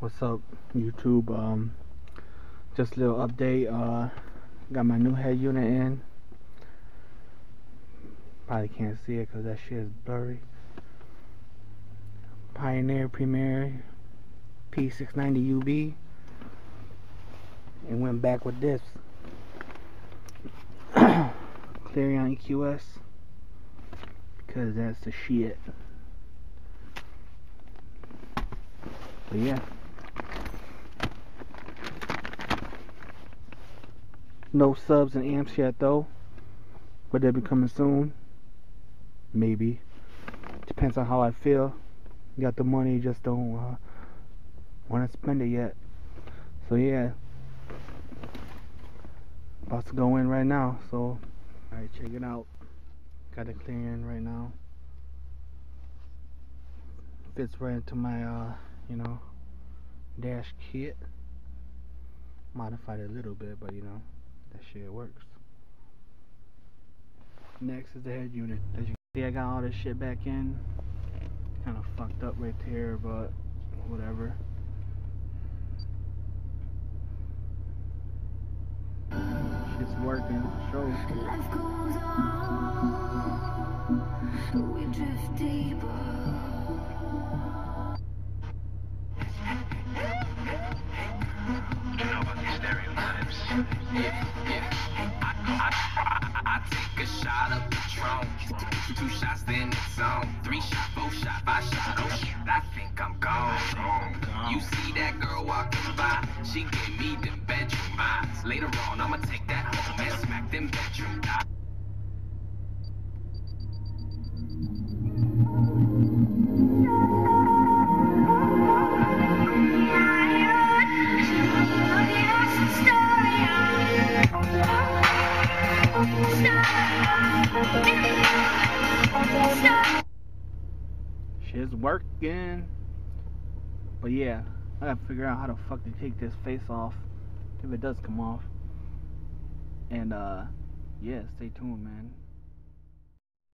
What's up, YouTube? Um, just a little update. Uh, got my new head unit in. Probably can't see it because that shit is blurry. Pioneer Premier P690UB. And went back with this. Clarion EQS. Because that's the shit. But yeah. No subs and amps yet though. But they'll be coming soon. Maybe. Depends on how I feel. Got the money, just don't uh, want to spend it yet. So yeah. About to go in right now. So, alright, check it out. Got it clearing right now. Fits right into my, uh, you know, dash kit. Modified a little bit, but you know, that shit works. Next is the head unit. As you can see, I got all this shit back in. Kind of fucked up right here, but whatever. Shit's working, show. Life goes on, we drift deeper. I, take a shot of Patron. Two shots, then it's on. Three shot, four shot, five shot. I think I'm gone. You see that girl walking by? She gave me them bedroom vibes. Later on, Shit's working. But yeah, I gotta figure out how the fuck to take this face off. If it does come off. And uh yeah, stay tuned man.